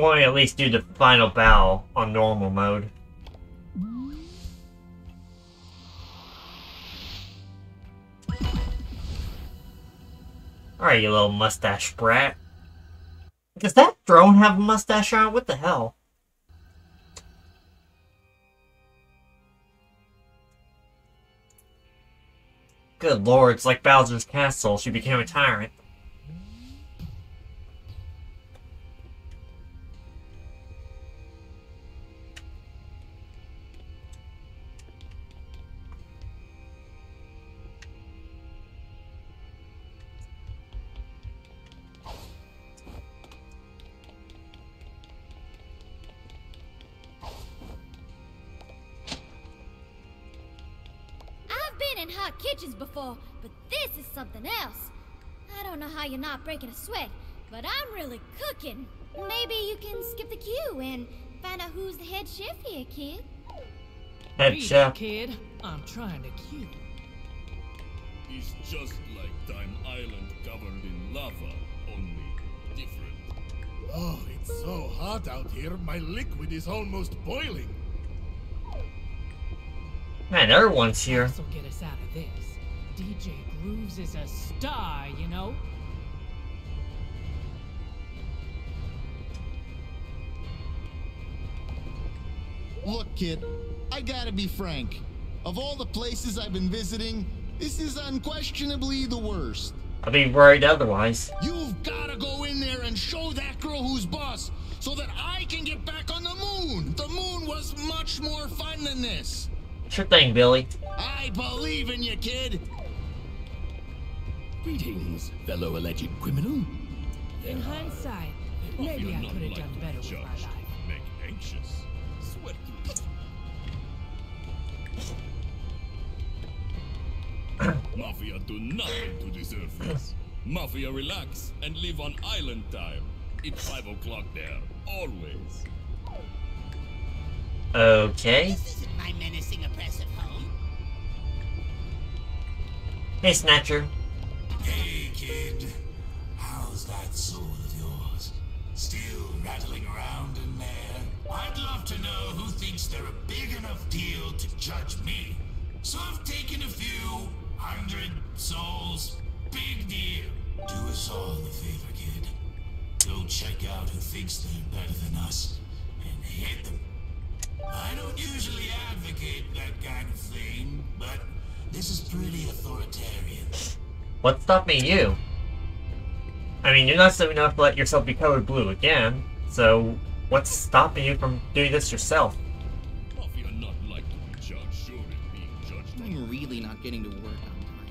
I'm to at least do the final bow on normal mode. Alright, you little mustache brat. Does that drone have a mustache on? What the hell? Good lord, it's like Bowser's Castle. She became a tyrant. Hot kitchens before, but this is something else. I don't know how you're not breaking a sweat, but I'm really cooking. Maybe you can skip the queue and find out who's the head chef here, kid. Head chef. kid. I'm trying to cue. It's just like Dime Island covered in lava, only different. Oh, it's so hot out here, my liquid is almost boiling. Man, everyone's here. This'll get us out of this. DJ Grooves is a star, you know? Look, kid, I gotta be frank. Of all the places I've been visiting, this is unquestionably the worst. I'd be worried otherwise. You've gotta go in there and show that girl who's boss so that I can get back on the moon. The moon was much more fun than this. Sure thing, Billy. I believe in you, kid. Greetings, fellow alleged criminal. In hindsight, maybe I could have done better with my life. make anxious, sweat Mafia do nothing to deserve this. Mafia relax and live on island time. It's five o'clock there, always. Okay. This isn't my menacing, oppressive home. Hey, Snatcher. Hey, kid. How's that soul of yours? Still rattling around in there? I'd love to know who thinks they're a big enough deal to judge me. So I've taken a few hundred souls. Big deal. Do us all a favor, kid. Go check out who thinks they're better than us this is pretty authoritarian. What's stopping you? I mean, you're not silly enough to let yourself be colored blue again, so what's stopping you from doing this yourself? Mafia not like to be judged, sure it being judged. I'm really not getting to work on time.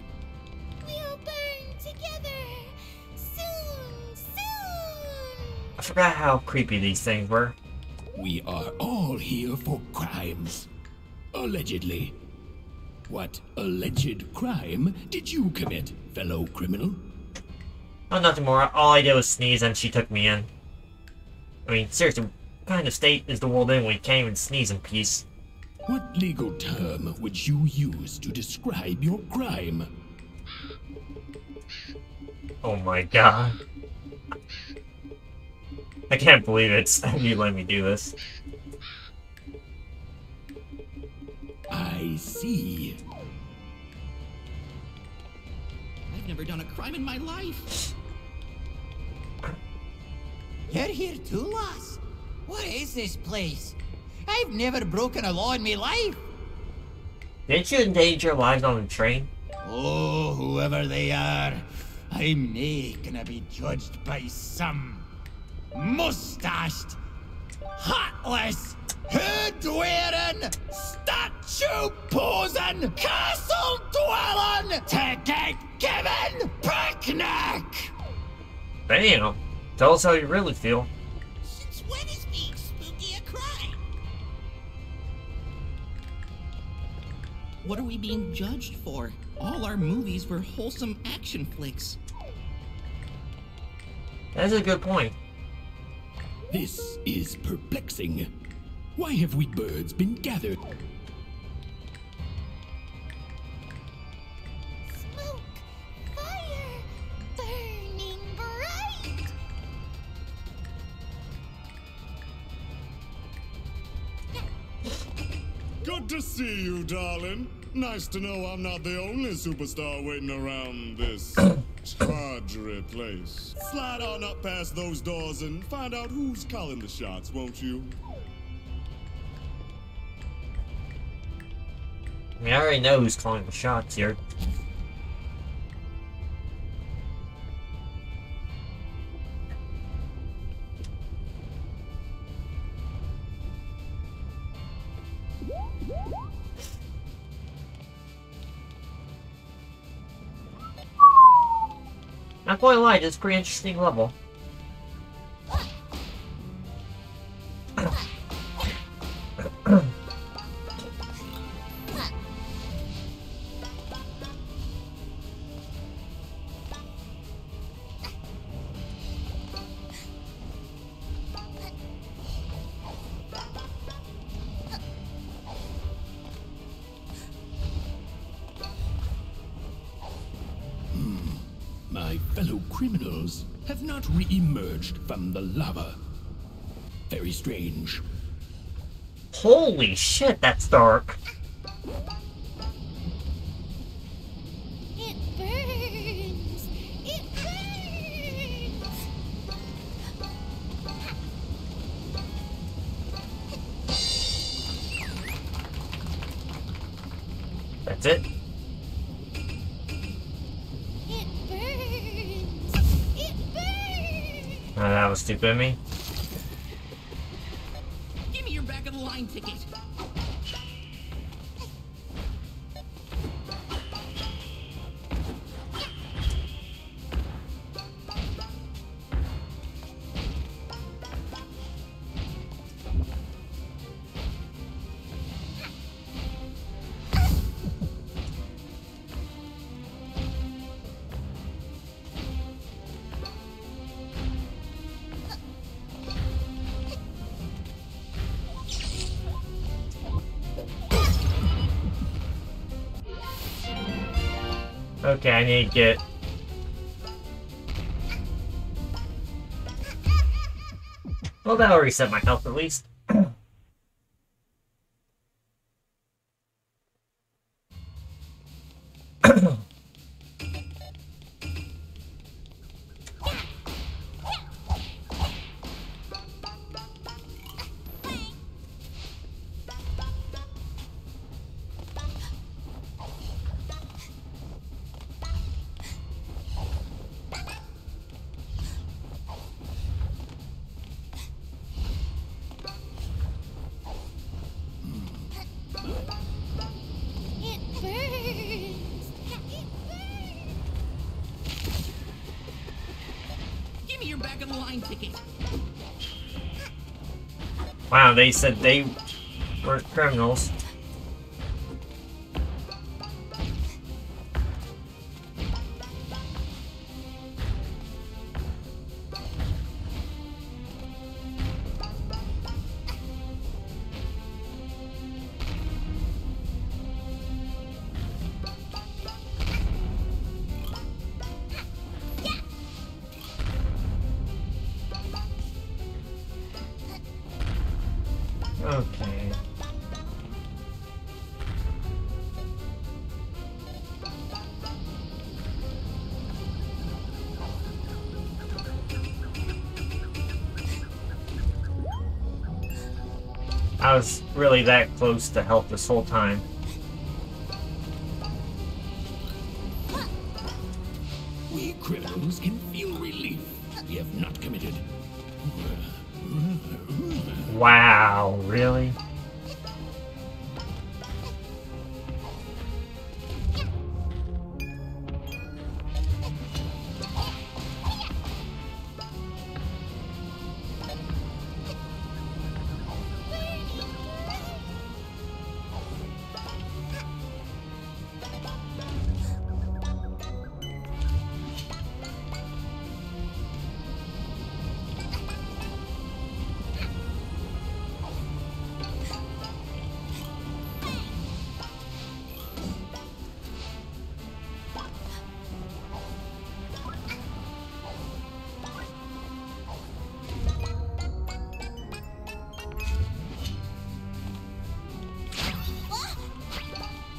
We'll burn together soon, soon. I forgot how creepy these things were. We are all here for crimes. Allegedly. What alleged crime did you commit, fellow criminal? Oh, nothing more. All I did was sneeze and she took me in. I mean, seriously, what kind of state is the world in when you can't even sneeze in peace? What legal term would you use to describe your crime? Oh my god. I can't believe it's you let me do this. I see. I've never done a crime in my life. You're here too, lass? What is this place? I've never broken a law in my life. Didn't you endanger your lives on the train? Oh, whoever they are, I'm nae gonna be judged by some mustached, heartless, hood-wearing, statue-posing, castle-dwelling, to get given picnic! Damn. Tell us how you really feel. Since when is being spooky a crime? What are we being judged for? All our movies were wholesome action flicks. That's a good point. This is perplexing. Why have we birds been gathered? Smoke, fire, burning bright. Good to see you, darling. Nice to know I'm not the only superstar waiting around this tawdry place. Slide on up past those doors and find out who's calling the shots, won't you? I mean, I already know who's calling the shots here. Not going to lie, it's a pretty interesting level. Criminals have not re-emerged from the lava. Very strange. Holy shit, that's dark. Was me. Okay, I need to get... Well, that'll reset my health at least. Your back of the line ticket. Wow, they said they weren't criminals. I was really that close to help this whole time. We criminals can feel relief. We have not committed. Wow, really?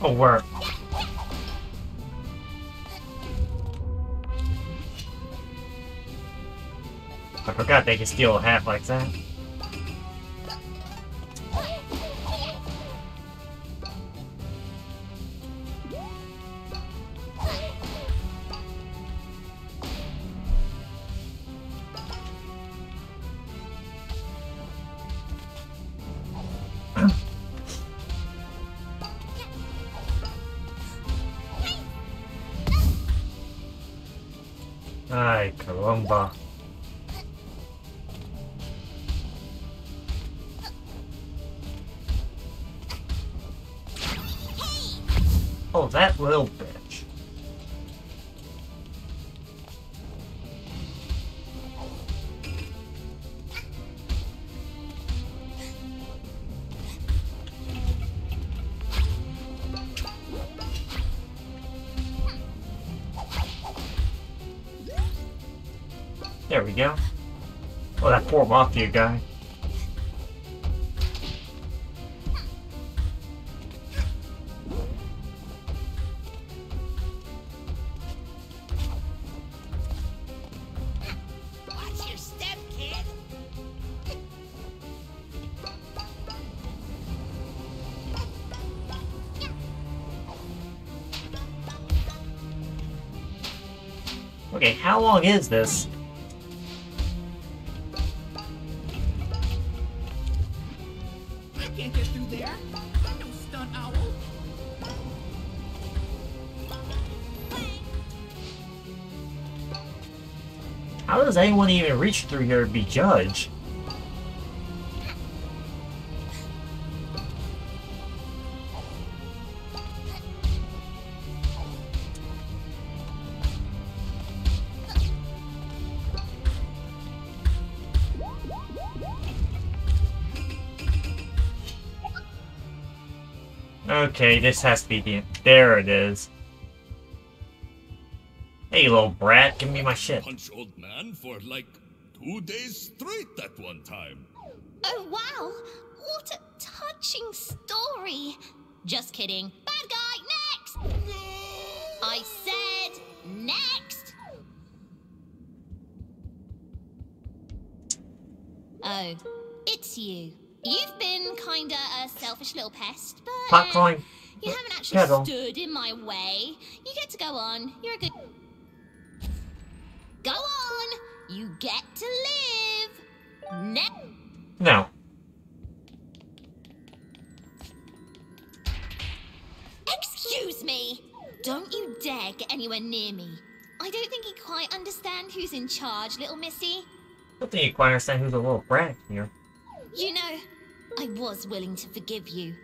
Oh, where? I forgot they can steal a hat like that. There we go. Oh, that poor Mafia guy. Watch your step, kid. Okay, how long is this? Anyone even reach through here to be judged? Okay, this has to be the... There it is. Hey, little brat, give me my shit. Punch old man for like two days straight that one time. Oh, wow! What a touching story! Just kidding. Bad guy, next! I said next! Oh, it's you. You've been kinda a selfish little pest, but uh, Popcorn. you haven't actually Kettle. stood in my way. You get to go on. You're a good. Go on! You get to live! Next! No. Excuse me! Don't you dare get anywhere near me. I don't think you quite understand who's in charge, little missy. I don't think you quite understand who's a little brat here. You know, I was willing to forgive you.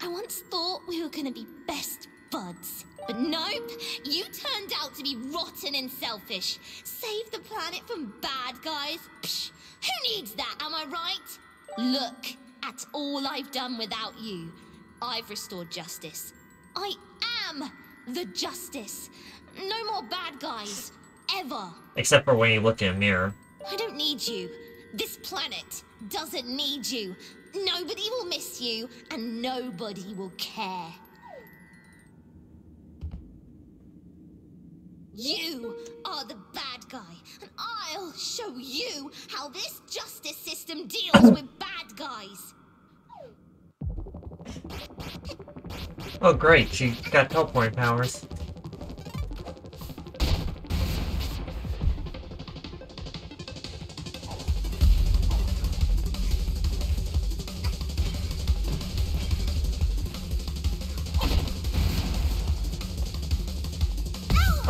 I once thought we were gonna be best buds. But nope, you turned out to be rotten and selfish. Save the planet from bad guys? Psh, who needs that, am I right? Look at all I've done without you. I've restored justice. I am the justice. No more bad guys. Ever. Except for when you look in a mirror. I don't need you. This planet doesn't need you. Nobody will miss you, and nobody will care. You are the bad guy, and I'll show you how this justice system deals with bad guys. Oh great, she got teleporting powers.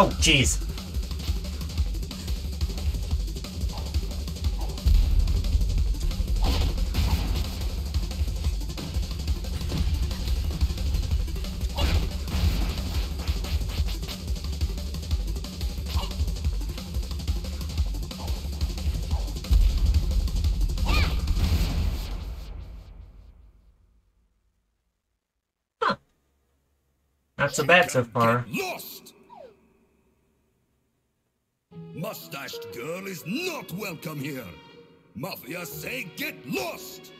Oh jeez. Not so bad so far. Mustached girl is not welcome here. Mafia say get lost!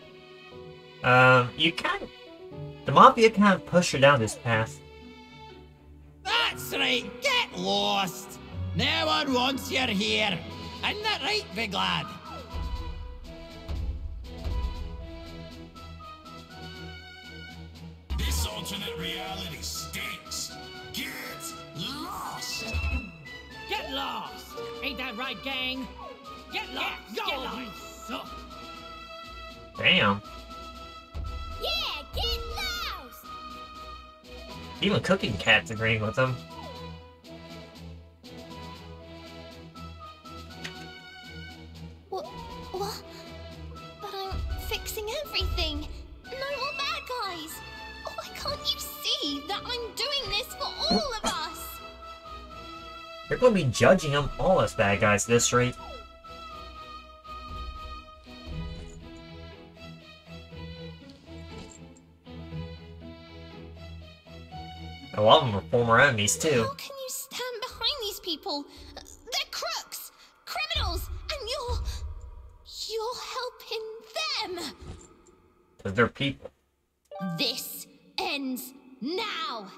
Um, you kind The Mafia can't push her down this path. That's right, get lost. No one wants you here. Isn't that right, big lad? This alternate reality lost! Ain't that right, gang? Get lost! go, Get you lost! Damn. Yeah, get lost! Even Cooking Cat's agreeing with him. Gonna be judging them all as bad guys this rate. A lot of them are former enemies too. How can you stand behind these people? They're crooks, criminals, and you're you're helping them. Because they're people. This ends now.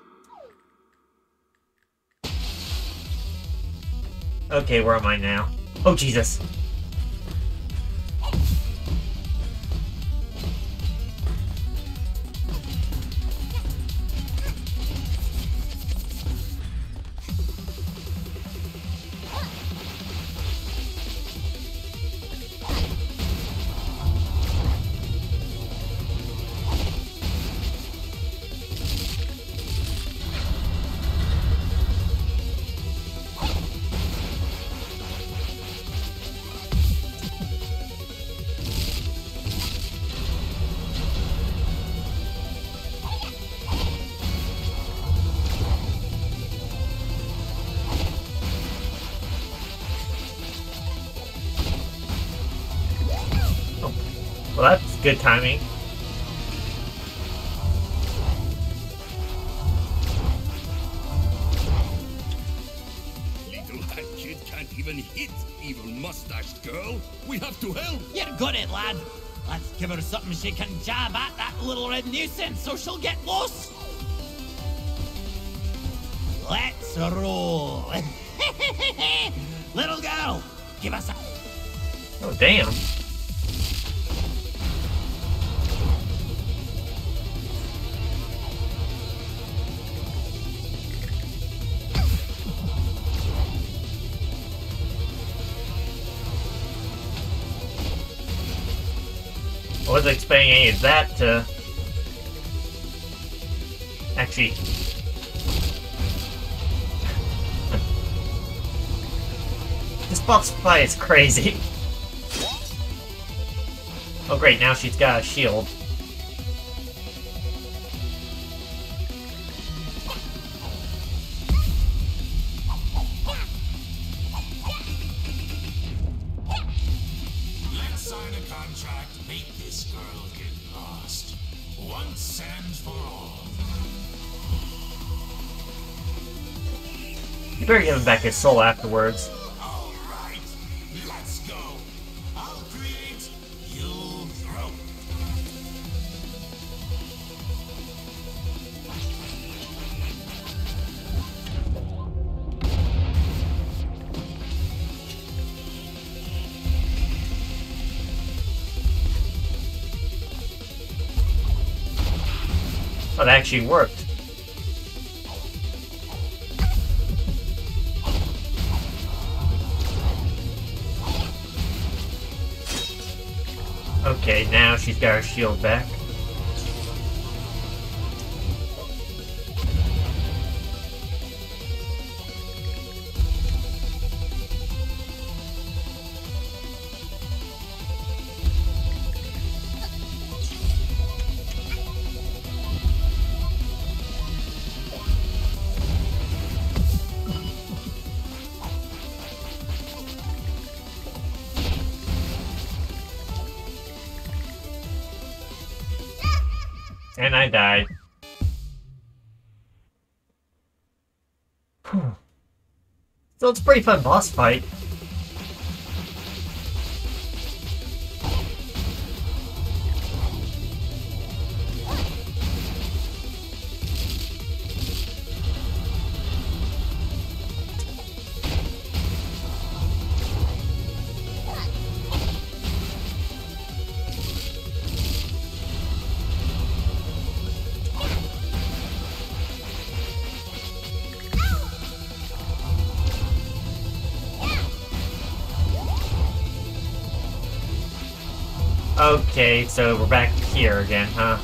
Okay, where am I now? Oh, Jesus. Well, that's good timing. Little hat kid can't even hit evil mustached girl. We have to help. You're got it, lad. Let's give her something she can jab at that little red nuisance so she'll get lost. Let's roll. little girl, give us a. Oh, damn. Expecting any of that to actually. this boss fight is crazy. Oh great, now she's got a shield. Give him back his soul afterwards. Oh, that actually worked. Okay, now she's got her shield back. So it's a pretty fun boss fight. Okay, so we're back here again, huh?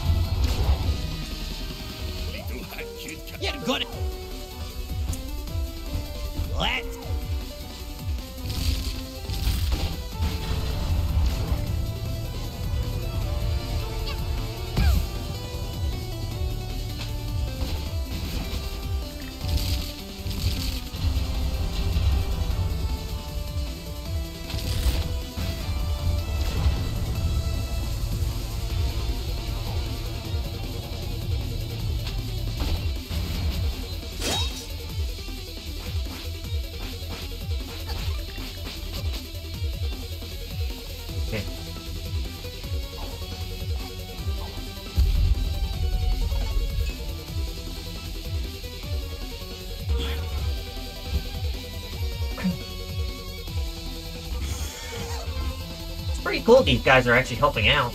Pretty cool these guys are actually helping out.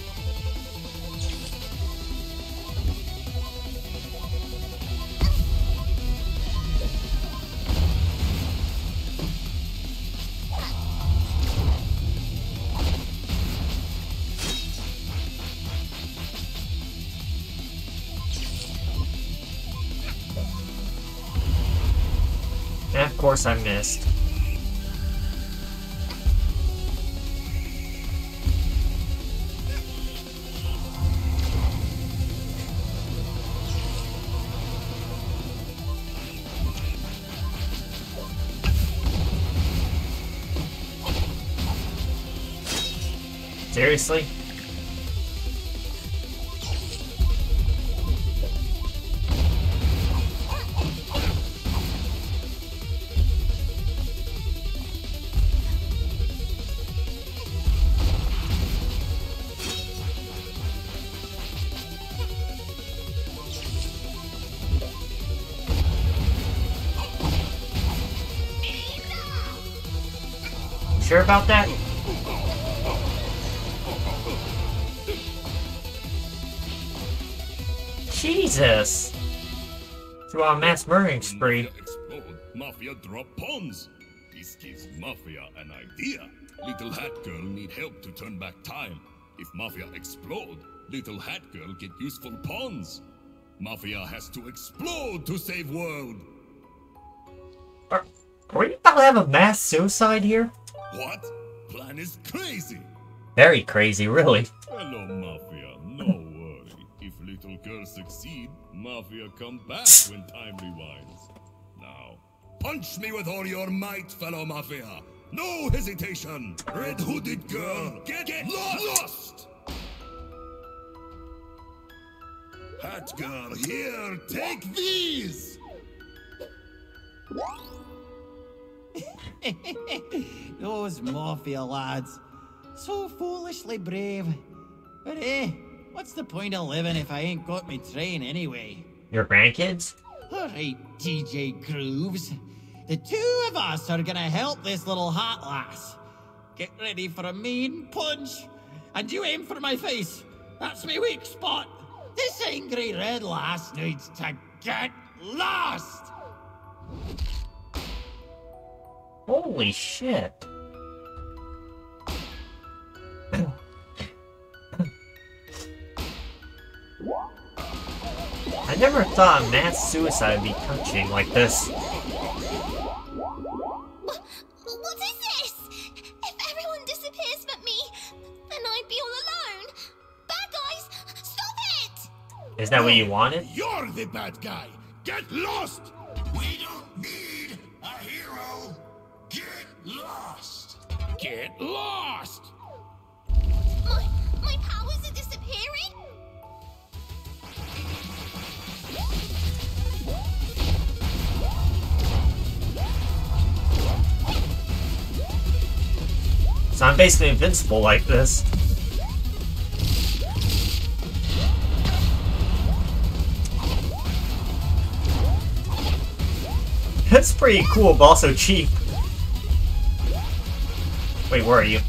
And of course I missed. Seriously? Sure about that? Jesus! To our mass murdering spree. Mafia explode, Mafia drop pons. This gives Mafia an idea. Little Hat Girl need help to turn back time. If Mafia explode, Little Hat Girl get useful pons. Mafia has to explode to save world. Are, are we about to have a mass suicide here? What? Plan is crazy. Very crazy, really. Hello, Mafia. No worry. Little girl succeed, Mafia come back when time rewinds. Now, punch me with all your might, fellow Mafia. No hesitation. Red hooded girl, get, get lost. Hat girl, here, take these. Those Mafia lads. So foolishly brave. But eh, what's the point of living if I ain't got my train anyway? Your grandkids? Alright, DJ Grooves. The two of us are gonna help this little hot lass. Get ready for a mean punch. And you aim for my face. That's my weak spot. This angry red lass needs to get lost. Holy shit. I never thought a mass suicide would be touching like this. What is this? If everyone disappears but me, then I'd be all alone. Bad guys, stop it! Is that what you wanted? You're the bad guy. Get lost. We don't need a hero. Get lost. Get lost. So I'm basically invincible like this. That's pretty cool, but also cheap. Wait, where are you?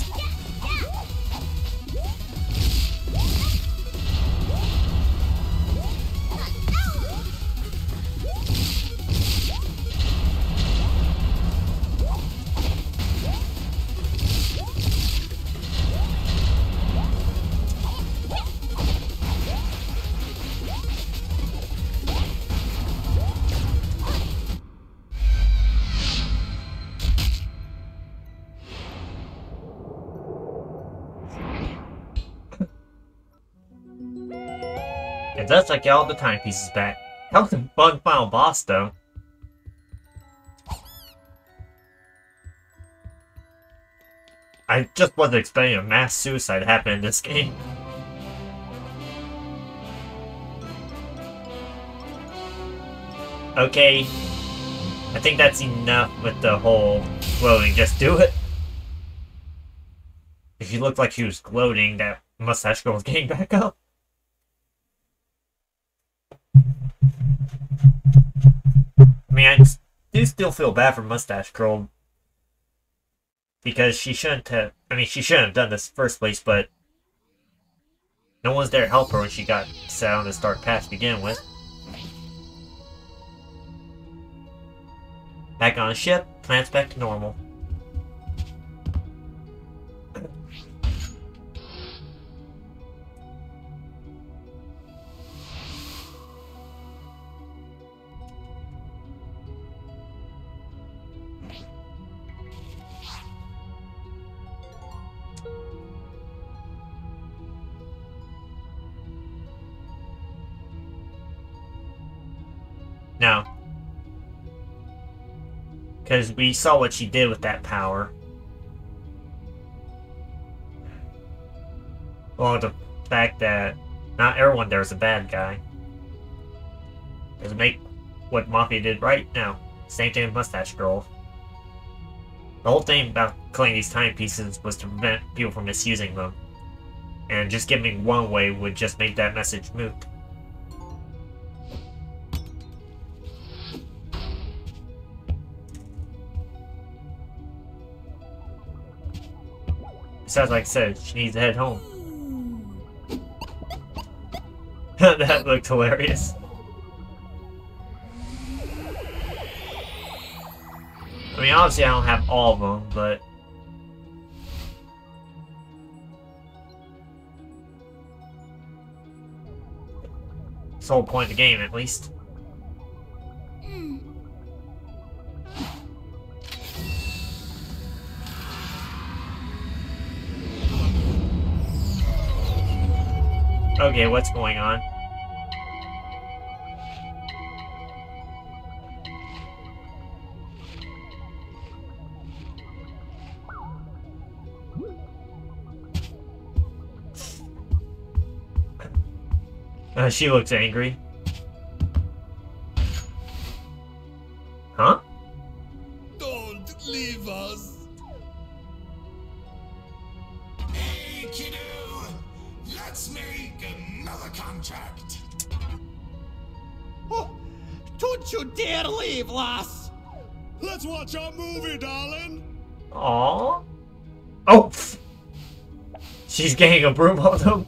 Thus I get all the timepieces back. That was a fun final boss though. I just wasn't expecting a mass suicide to happen in this game. Okay, I think that's enough with the whole gloating. Just do it. If you looked like he was gloating, that mustache girl was getting back up. Mean, I do still feel bad for Mustache Girl because she shouldn't have. I mean, she shouldn't have done this first place, but no one's there to help her when she got set on this dark path to begin with. Back on the ship, plants back to normal. Because we saw what she did with that power. Well, the fact that not everyone there is a bad guy. Doesn't make what Mafia did right? now. Same thing with Mustache Girl. The whole thing about collecting these timepieces was to prevent people from misusing them. And just giving one away would just make that message moot. Besides, like I said, she needs to head home. that looked hilarious. I mean, obviously I don't have all of them, but... It's the whole point of the game, at least. Okay, what's going on? Uh, she looks angry. She's getting a broom on them.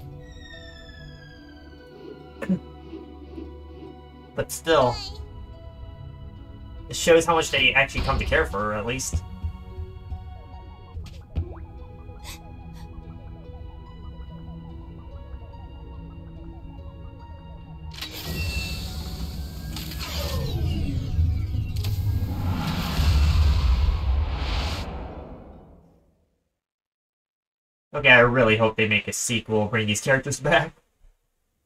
but still. It shows how much they actually come to care for her, at least. Okay, I really hope they make a sequel, bring these characters back.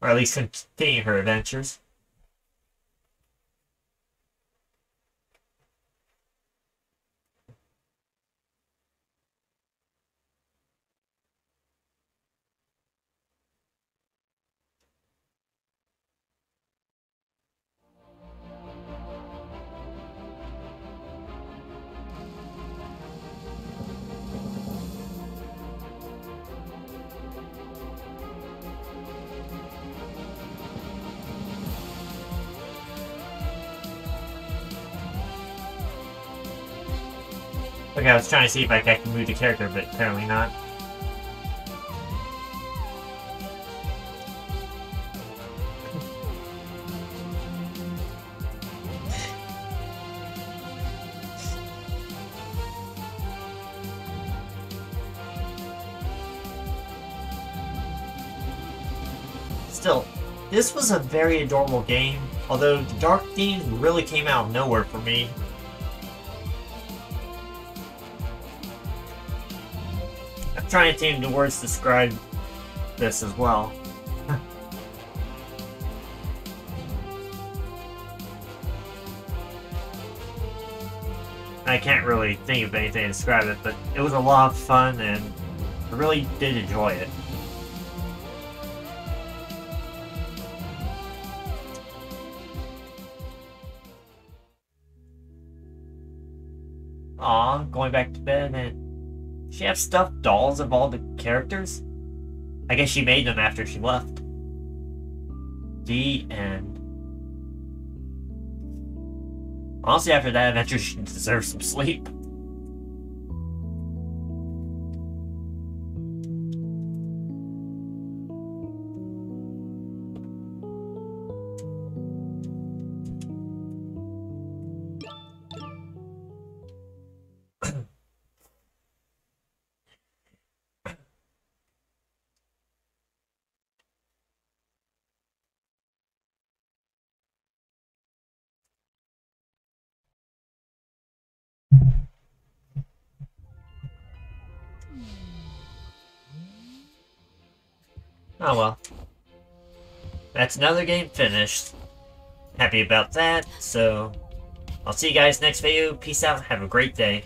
Or at least continue her adventures. Was trying to see if I can move the character, but apparently not. Still, this was a very adorable game, although the dark themes really came out of nowhere for me. trying to think of words to describe this as well. I can't really think of anything to describe it, but it was a lot of fun and I really did enjoy it. Aw, going back to bed and she have stuffed dolls of all the characters? I guess she made them after she left. The end. Honestly, after that adventure, she deserves some sleep. Oh well. That's another game finished. Happy about that, so I'll see you guys next video. Peace out, have a great day.